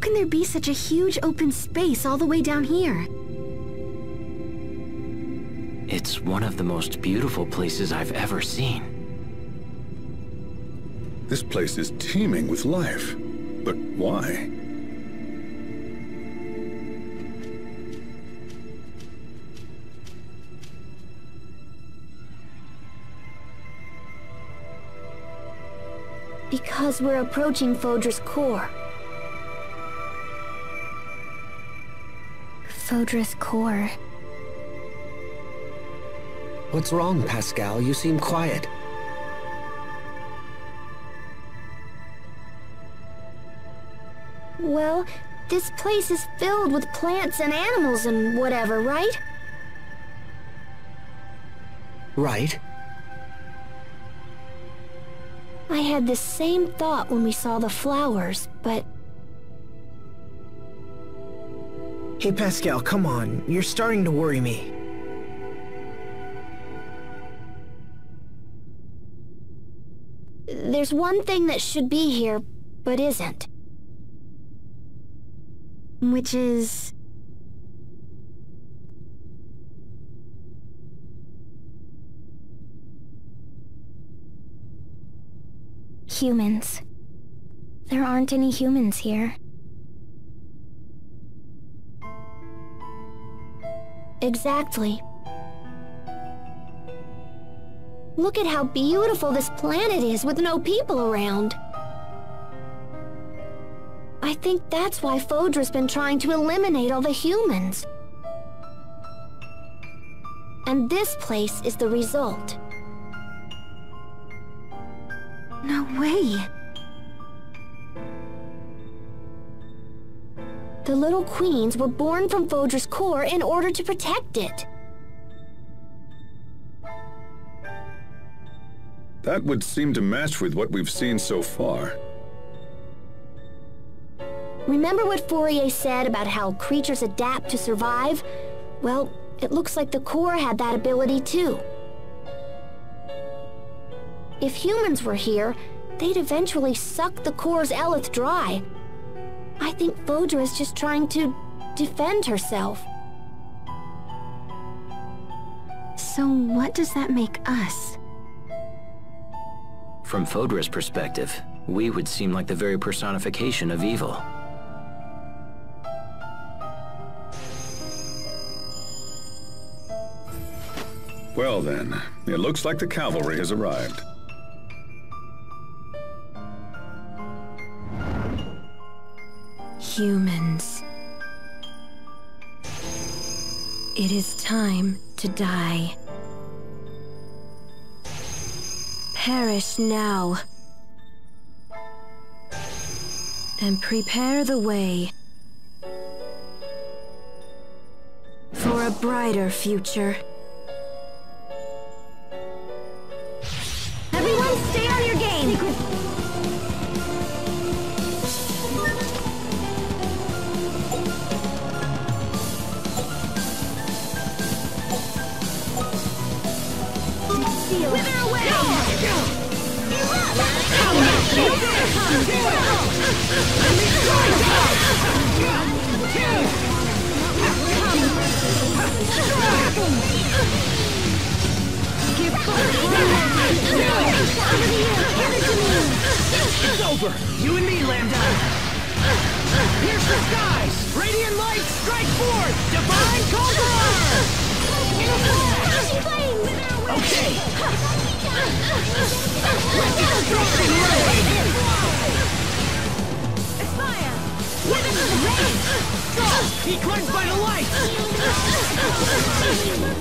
How can there be such a huge open space all the way down here? It's one of the most beautiful places I've ever seen. This place is teeming with life. But why? Because we're approaching Fodra's core. Fodra's core. What's wrong, Pascal? You seem quiet. Well, this place is filled with plants and animals and whatever, right? Right. I had the same thought when we saw the flowers, but... Hey Pascal, come on. You're starting to worry me. There's one thing that should be here, but isn't. Which is... Humans. There aren't any humans here. Exactly. Look at how beautiful this planet is with no people around. I think that's why Fodra's been trying to eliminate all the humans. And this place is the result. No way. The little queens were born from Fodra's core in order to protect it. That would seem to match with what we've seen so far. Remember what Fourier said about how creatures adapt to survive? Well, it looks like the core had that ability too. If humans were here, they'd eventually suck the core's eleth dry. I think Fodra is just trying to defend herself. So what does that make us? From Fodra's perspective, we would seem like the very personification of evil. Well then, it looks like the cavalry has arrived. Humans. It is time to die. Perish now. And prepare the way for a brighter future. Be cleansed by the light!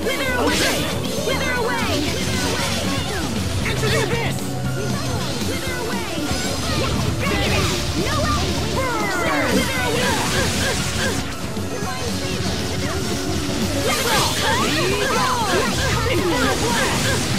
Wither away! Okay! Wither away! Enter the abyss! Wither away! No way! Wither away!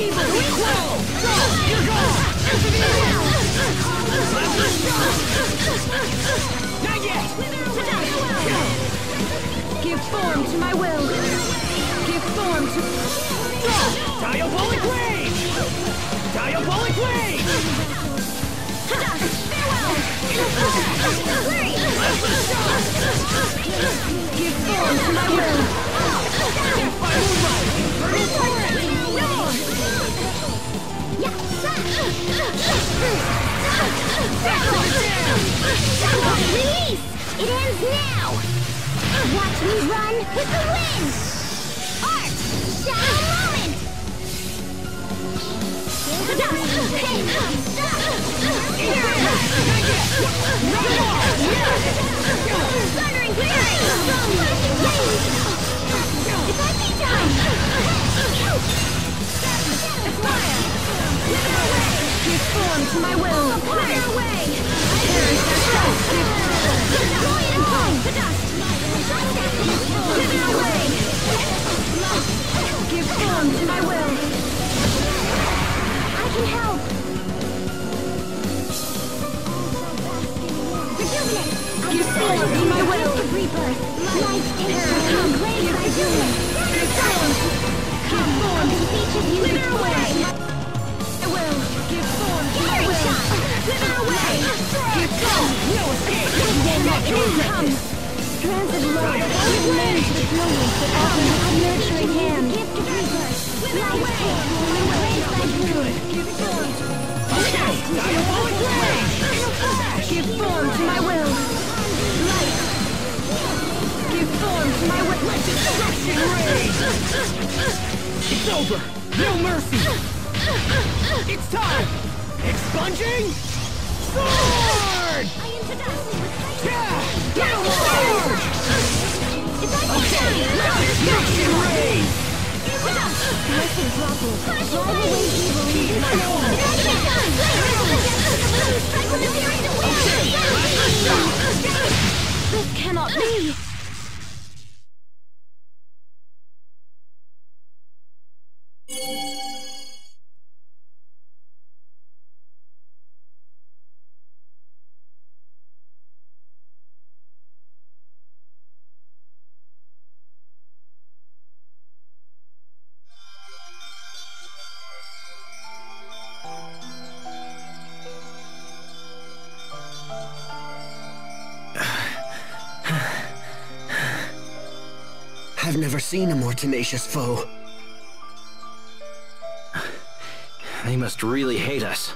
Not yet! Give form to my will. Give form to... Diabolic rage! Diabolic rage! Give form to my will. Release! It ends now! Watch me run with the wind! Love give the brilliance that hand. Gift bloom! Give form. Diabolic! Give form to my will. Light. Give form to my will. Destruction rage! It's over! No mercy! It's time! Expunging? Rage! This cannot be. Seen a more tenacious foe. They must really hate us.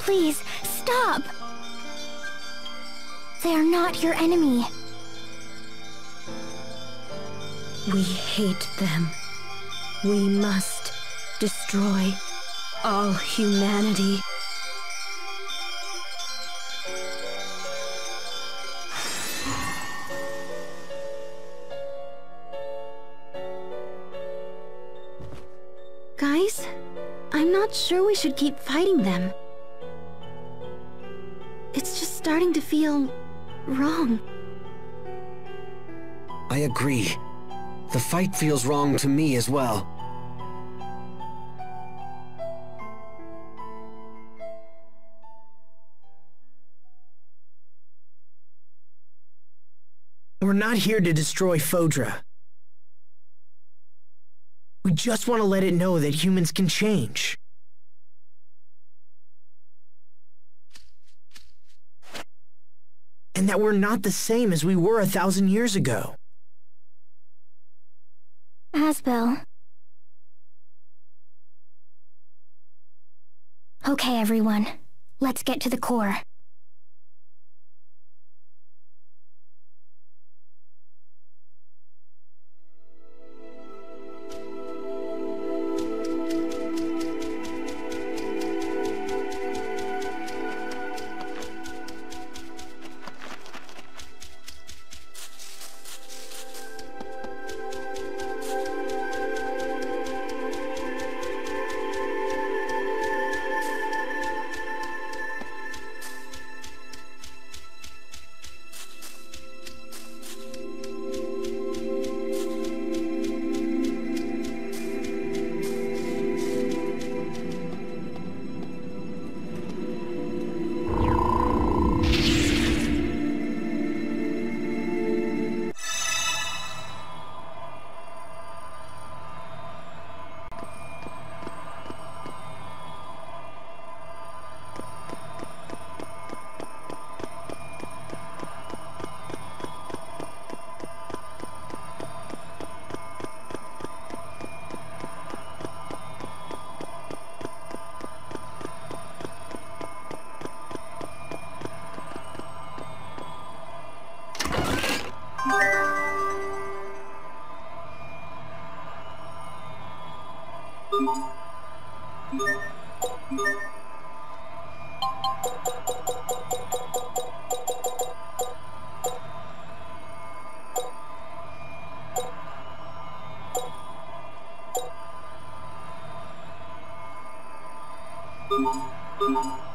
Please, stop! They're not your enemy. We hate them. We must destroy all humanity. We should keep fighting them. It's just starting to feel wrong. I agree. The fight feels wrong to me as well. We're not here to destroy Fodra. We just want to let it know that humans can change. And that we're not the same as we were a thousand years ago. Asbel. Okay, everyone. Let's get to the core. Thank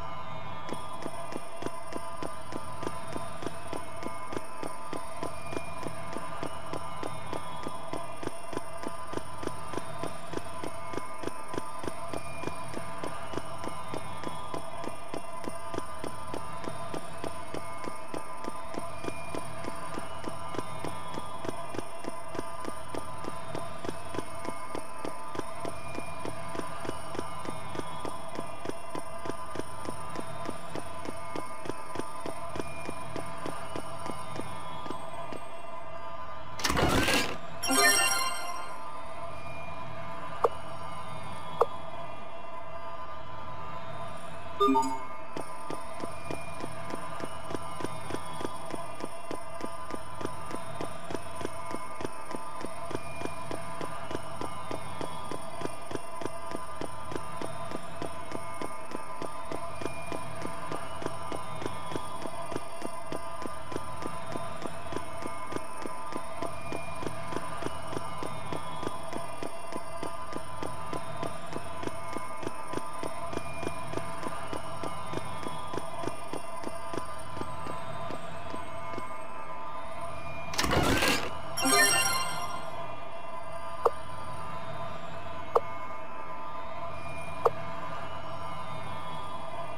Música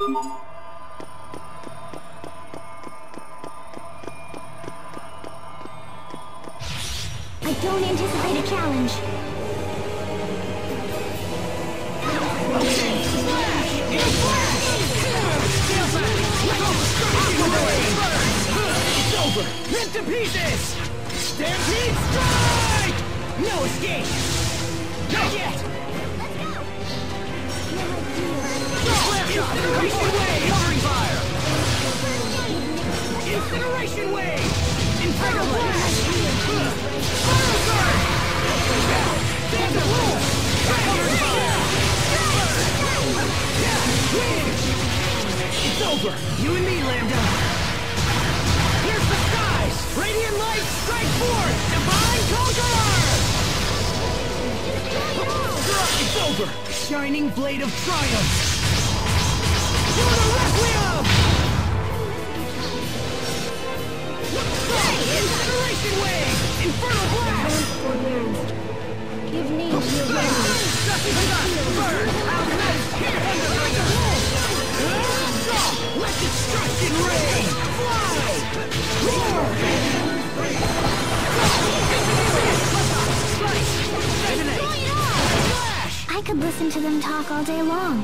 I don't anticipate a challenge. It's over! Rip to pieces! Stampede strike! No escape! Not yet! Incineration wave! Covering fire! Incineration wave! Infernal blast! Fire! It's over! You and me, Lambda! Here's the skies! Radiant light, strike forth! Divine Conqueror! It's over! Shining blade of triumph! I could listen to them talk all day long.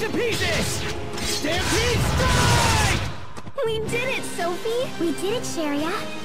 to pieces! Stampede strike! We did it, Sophie! We did it, Cheria.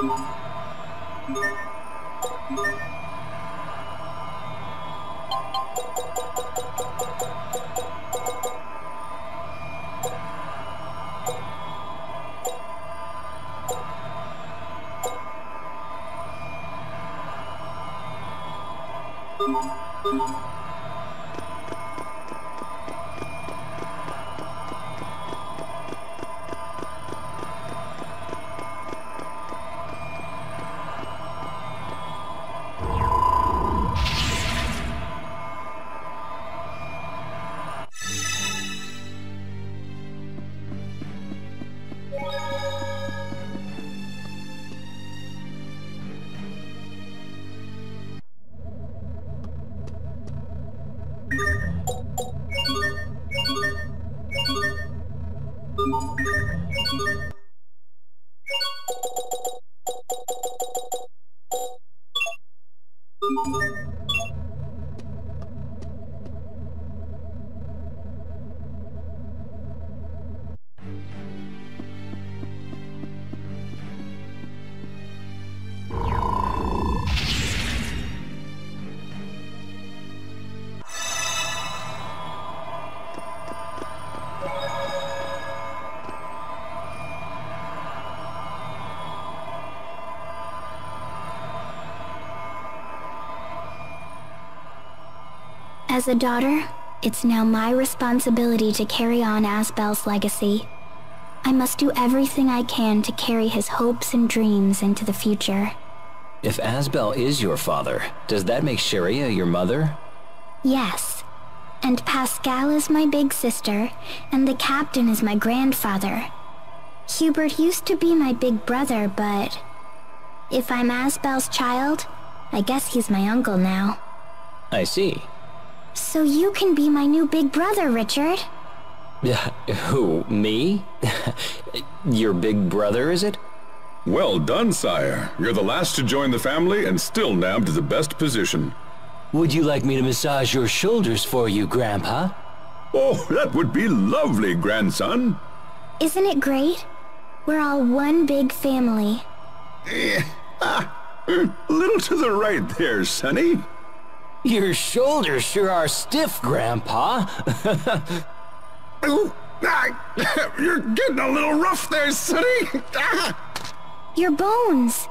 Thank you. As a daughter, it's now my responsibility to carry on Asbel's legacy. I must do everything I can to carry his hopes and dreams into the future. If Asbel is your father, does that make Cheria your mother? Yes. And Pascal is my big sister, and the captain is my grandfather. Hubert used to be my big brother, but... If I'm Asbel's child, I guess he's my uncle now. I see. So you can be my new big brother, Richard. Yeah, Who, me? your big brother, is it? Well done, sire. You're the last to join the family and still nabbed the best position. Would you like me to massage your shoulders for you, Grandpa? Oh, that would be lovely, grandson. Isn't it great? We're all one big family. A little to the right there, Sonny. Your shoulders sure are stiff, Grandpa. Ah, You're getting a little rough there, Sonny. Your bones!